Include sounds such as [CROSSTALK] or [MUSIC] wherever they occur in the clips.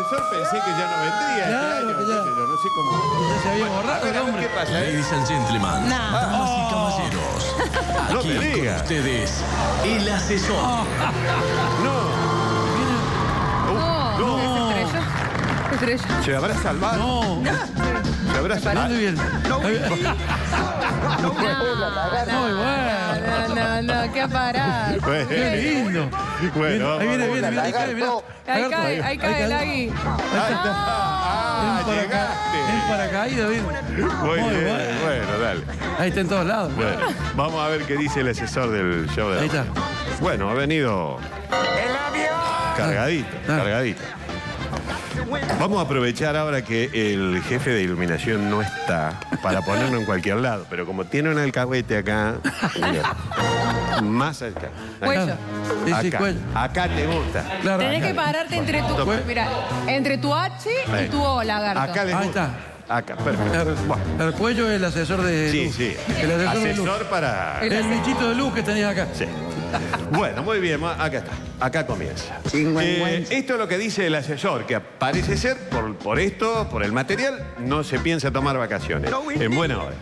asesor pensé que ya no vendría este Claro, año, que ya- qué sé yo, no sé cómo. Ya se había borrado el hombre. qué pasa, ¿eh? Ladies and gentlemen, damas y caballeros, No aquí me con diga. ustedes, el asesor. No. No, no. se estrelló. Se estrelló. ¿Se habrá salvado? No, ¿Se habrá salvado? ¿dónde viene? No, Muy bueno. No, no, no, qué. Bueno. Qué lindo. Bueno, ahí viene, viene, viene, ahí cae, mira. Ahí cae, ahí cae el agui. Ahí está. Ah, llegaste. Muy Muy bien, bueno. bueno, dale. Ahí está en todos lados. Bueno, vamos a ver qué dice el asesor del show de Ahí está. Bueno, ha venido cargadito, Ah. cargadito. Vamos a aprovechar ahora que el jefe de iluminación no está para ponerlo en cualquier lado, pero como tiene un alcahuete acá, mira, más acá. Cuello. Sí, sí, Acá, cuello. acá te gusta. Claro. Tenés que pararte entre tu. Toma. Mira, entre tu H y tu O, lagarto. Acá le Ahí gusta. Acá, perfecto. El, Bueno, el cuello es el asesor de sí, luz. sí. El asesor, de luz. Asesor para. El- El bichito de luz que tenías acá. Sí. [LAUGHS] Bueno, muy bien, acá está. Acá comienza. Eh, esto es lo que dice el asesor, que parece ser, por, por esto, por el material, no se piensa tomar vacaciones. En buena hora.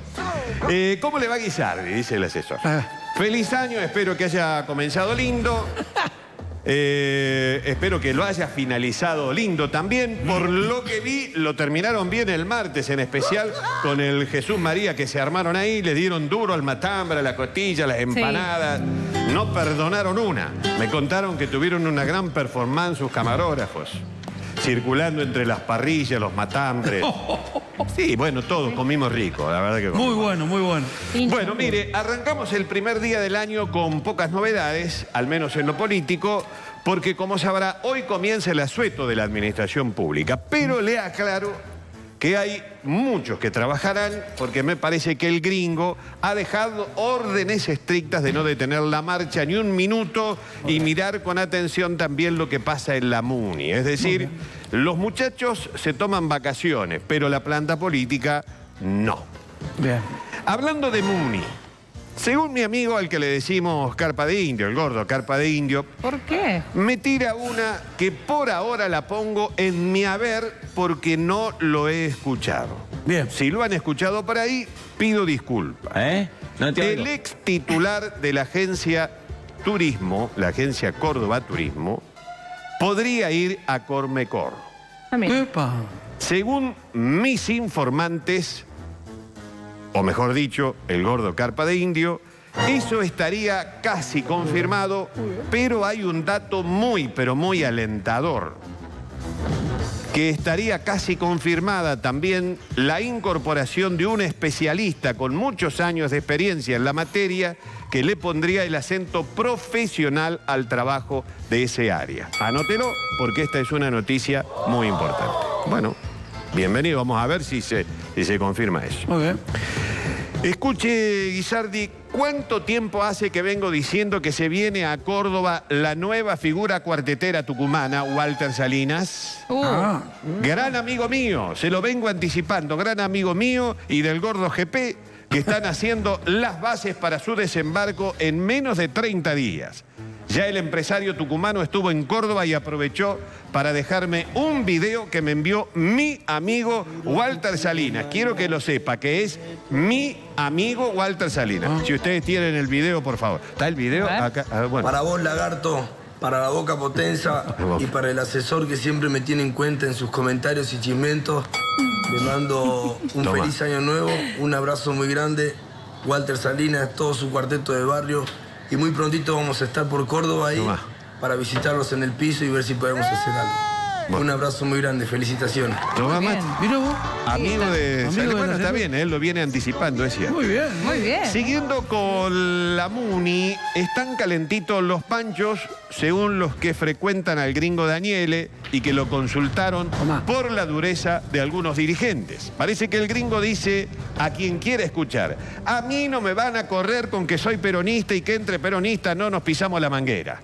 Eh, ¿Cómo le va a guisar? Dice el asesor. Ah. Feliz año, espero que haya comenzado lindo. [LAUGHS] Eh, espero que lo haya finalizado lindo también. Por lo que vi, lo terminaron bien el martes, en especial con el Jesús María que se armaron ahí, le dieron duro al matambre, a la costilla, las empanadas. No perdonaron una. Me contaron que tuvieron una gran performance sus camarógrafos. Circulando entre las parrillas, los matambres. [LAUGHS] Sí, bueno, todos comimos rico, la verdad que comimos. Muy bueno, muy bueno. Bueno, mire, arrancamos el primer día del año con pocas novedades, al menos en lo político, porque como sabrá, hoy comienza el asueto de la administración pública. Pero le aclaro que hay muchos que trabajarán, porque me parece que el gringo ha dejado órdenes estrictas de no detener la marcha ni un minuto y mirar con atención también lo que pasa en la MUNI. Es decir, los muchachos se toman vacaciones, pero la planta política no. Bien. Hablando de Muni, según mi amigo al que le decimos carpa de indio, el gordo carpa de indio, ¿Por qué? me tira una que por ahora la pongo en mi haber porque no lo he escuchado. Bien. Si lo han escuchado por ahí, pido disculpas. ¿Eh? No te El oigo. ex titular de la agencia Turismo, la agencia Córdoba Turismo, podría ir a Cormecor. A mí. Epa. Según mis informantes, o mejor dicho, el gordo carpa de indio, eso estaría casi confirmado, pero hay un dato muy, pero muy alentador, que estaría casi confirmada también la incorporación de un especialista con muchos años de experiencia en la materia que le pondría el acento profesional al trabajo de ese área. Anótelo porque esta es una noticia muy importante. Bueno, bienvenido, vamos a ver si se, si se confirma eso. Muy bien. Escuche, Guisardi, ¿cuánto tiempo hace que vengo diciendo que se viene a Córdoba la nueva figura cuartetera tucumana, Walter Salinas? Uh, Ah, Gran amigo mío, se lo vengo anticipando, gran amigo mío y del gordo GP que están haciendo las bases para su desembarco en menos de 30 días. Ya el empresario tucumano estuvo en Córdoba y aprovechó para dejarme un video que me envió mi amigo Walter Salinas. Quiero que lo sepa, que es mi amigo Walter Salinas. Si ustedes tienen el video, por favor. ¿Está el video? Acá. Ah, bueno. Para vos, Lagarto, para la Boca Potenza y para el asesor que siempre me tiene en cuenta en sus comentarios y chismentos, le mando un Toma. feliz año nuevo, un abrazo muy grande. Walter Salinas, todo su cuarteto de barrio. Y muy prontito vamos a estar por Córdoba ahí para visitarlos en el piso y ver si podemos hacer algo. Un abrazo muy grande, felicitaciones. Mira vos. Amigo de Amigo Bueno, está bien, él lo viene anticipando, es cierto. Muy bien. muy bien. Siguiendo con la Muni, están calentitos los panchos, según los que frecuentan al gringo Daniele y que lo consultaron Tomá. por la dureza de algunos dirigentes. Parece que el gringo dice a quien quiera escuchar, a mí no me van a correr con que soy peronista y que entre peronistas no nos pisamos la manguera.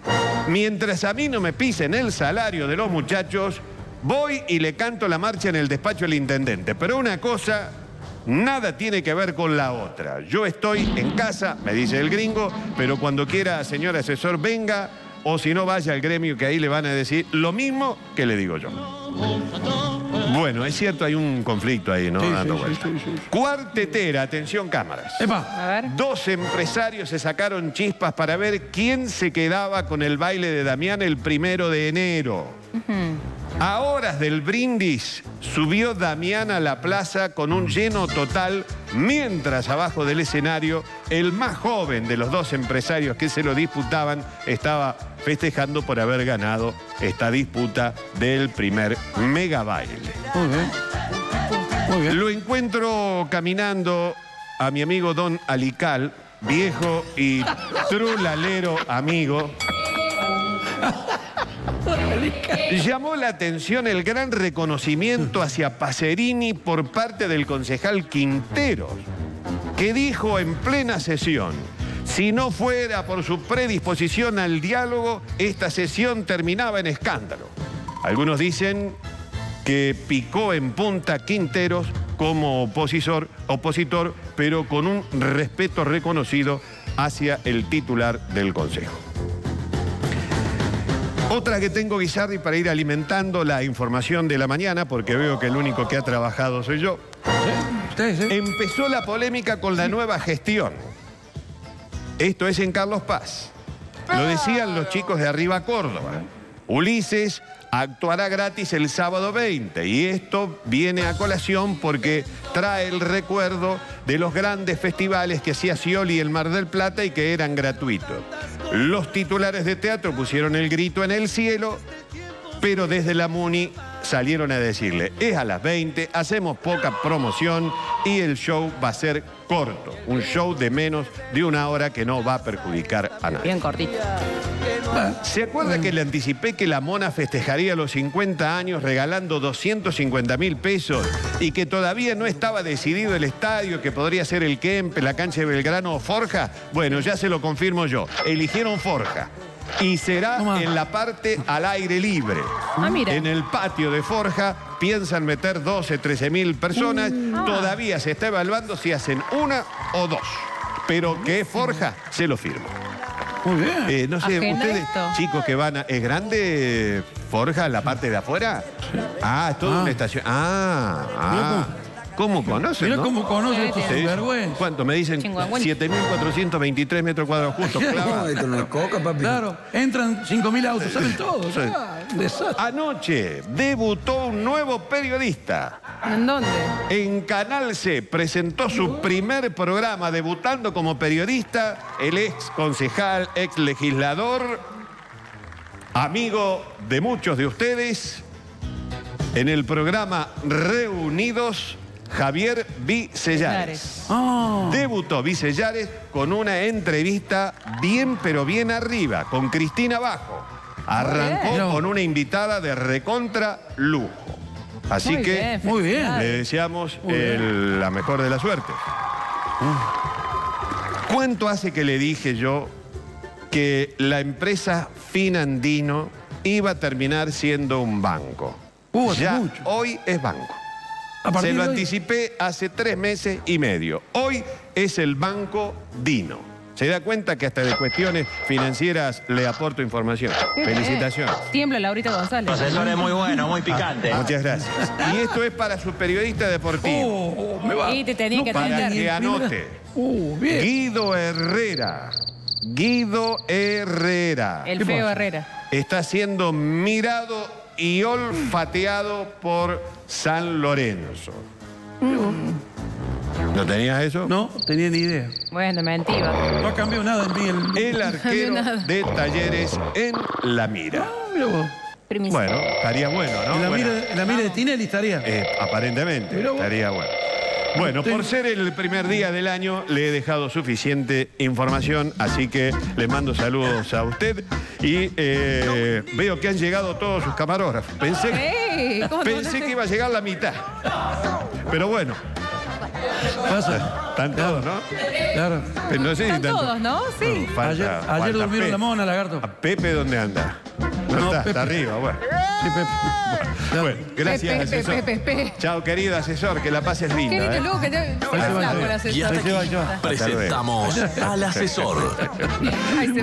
Mientras a mí no me pisen el salario de los muchachos, voy y le canto la marcha en el despacho del intendente. Pero una cosa nada tiene que ver con la otra. Yo estoy en casa, me dice el gringo, pero cuando quiera, señor asesor, venga, o si no vaya al gremio que ahí le van a decir lo mismo que le digo yo. Bueno, es cierto, hay un conflicto ahí, ¿no? Sí, sí, Dando sí, vueltas. sí, sí, sí. Cuartetera, atención cámaras. Epa. A ver. Dos empresarios se sacaron chispas para ver quién se quedaba con el baile de Damián el primero de enero. A horas del brindis subió Damián a la plaza con un lleno total, mientras abajo del escenario el más joven de los dos empresarios que se lo disputaban estaba festejando por haber ganado esta disputa del primer mega baile. Muy bien. Muy bien. Lo encuentro caminando a mi amigo Don Alical, viejo y trulalero amigo. [LAUGHS] Llamó la atención el gran reconocimiento hacia Pacerini por parte del concejal Quintero, que dijo en plena sesión, si no fuera por su predisposición al diálogo, esta sesión terminaba en escándalo. Algunos dicen que picó en punta Quinteros como opositor, opositor, pero con un respeto reconocido hacia el titular del Consejo. Otra que tengo, Guisardi, para ir alimentando la información de la mañana, porque veo que el único que ha trabajado soy yo. Empezó la polémica con la nueva gestión. Esto es en Carlos Paz. Lo decían los chicos de Arriba Córdoba. Ulises actuará gratis el sábado 20 y esto viene a colación porque trae el recuerdo de los grandes festivales que hacía Scioli el Mar del Plata y que eran gratuitos. Los titulares de teatro pusieron el grito en el cielo, pero desde la MUNI salieron a decirle, es a las 20, hacemos poca promoción y el show va a ser corto, un show de menos de una hora que no va a perjudicar a nadie. Bien cortito. ¿Se acuerda que le anticipé que la mona festejaría los 50 años regalando 250 mil pesos y que todavía no estaba decidido el estadio, que podría ser el Kempe, la cancha de Belgrano o Forja? Bueno, ya se lo confirmo yo. Eligieron Forja. Y será en la parte al aire libre. Ah, mira. En el patio de Forja piensan meter 12, 13 mil personas. Ah. Todavía se está evaluando si hacen una o dos. Pero que es Forja, se lo firmo. Muy bien. Eh, no sé, Agenda ustedes, esto. chicos que van a. ¿Es grande Forja la parte de afuera? Ah, es toda Ah. una estación. Ah, ah. ¿Cómo conocen? Mirá no? cómo conoce esto Sí, Sí. sinvergüenza. ¿Cuánto? Me dicen Chingüengüenza. 7.423 metros cuadrados justo. [LAUGHS] clava. esto no es coca, papi. Claro, entran 5.000 autos, saben todos. Sí. Un desastre. Anoche debutó un nuevo periodista. ¿En dónde? En Canal C presentó su primer programa debutando como periodista, el ex concejal, ex legislador, amigo de muchos de ustedes, en el programa Reunidos, Javier Vicellares. Ah, Debutó Vicellares con una entrevista bien pero bien arriba, con Cristina Bajo. Arrancó Bien. con una invitada de recontra lujo. Así Muy que bien, Muy bien. le deseamos Muy bien. el- la mejor de las suertes. ¿Cuánto hace que le dije yo que la empresa Finandino iba a terminar siendo un banco? Uh, ya mucho. hoy es banco. Se lo anticipé hace tres meses y medio. Hoy es el Banco Dino. Se da cuenta que hasta de cuestiones financieras le aporto información. Felicitaciones. Tiembla Laurita González. Profesor es muy bueno, muy picante. [LAUGHS] Muchas gracias. Y esto es para su periodista deportivo. Oh, oh, me va. Y te tenía que para que anote. Uh, bien. Guido Herrera. Guido Herrera. El ¿Qué feo? Herrera. Está siendo mirado y olfateado por San Lorenzo. ¿No tenías eso? No, tenía ni idea. Bueno, mentira. No ha cambiado nada en mí. El... El arquero de Talleres en la mira. Ah. Bueno, estaría bueno, ¿no? En la, mira, en la mira de Tinelli estaría. eh, aparentemente, estaría bueno. Bueno, por ser el primer día del año, le he dejado suficiente información, así que le mando saludos a usted y eh, veo que han llegado todos sus camarógrafos. Pensé, Ey, ¿cómo te pensé que iba a llegar la mitad. Pero bueno, Pasa. están todos, ¿no? Claro. Pero no sé si Están tanto- todos, ¿no? Sí. Falta- ayer falta ayer durmieron Pepe. la mona, lagarto. ¿A Pepe dónde anda? No, No, está, Pepe. está arriba, bueno. Sí, Pepe. Bueno, gracias, Pepe, asesor. Pepe, Pepe. Chao, querido asesor, que la pases linda. lindo ¿eh? Y hasta presentamos al asesor. Ay, se